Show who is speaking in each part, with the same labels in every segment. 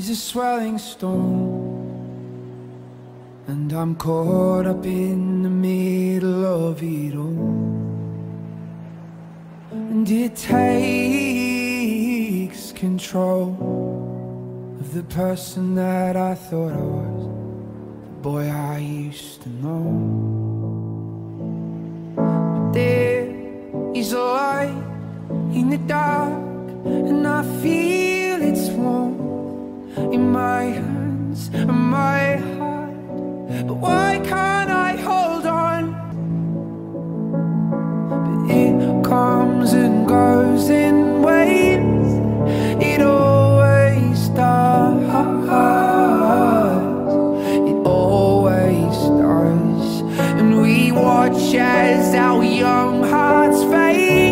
Speaker 1: is a swelling storm, And I'm caught up in the middle of it all. And it takes control of the person that I thought I was, the boy I used to know. But there is a light in the dark, and I feel its warmth in my hands and my heart. But why can't I hold on? But it comes and goes in waves. It always does. It always does. And we watch as our young hearts fade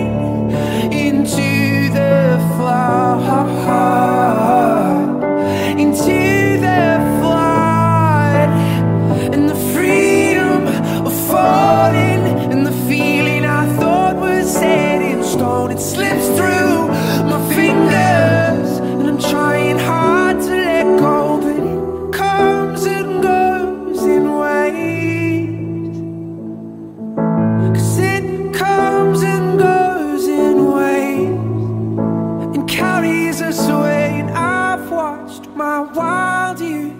Speaker 1: my wild youth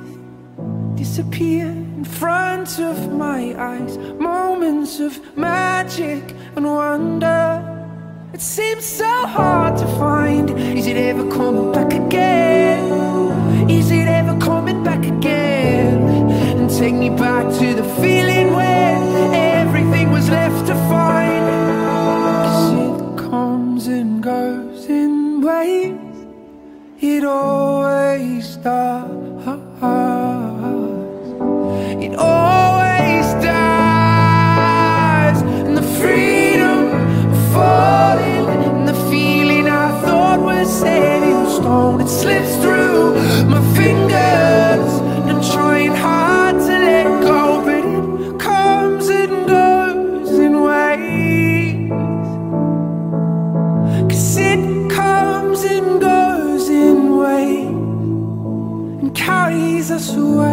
Speaker 1: disappear in front of my eyes. Moments of magic and wonder. It seems so hard to find. Is it ever coming back again? Is it ever coming back again? And take me back to the feeling where everything was left to find. Cause it comes and goes in waves. It always does. It always does. And the freedom of falling, and the feeling I thought was set in stone, it slips through my fingers. And I'm trying hard carries away.